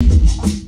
you.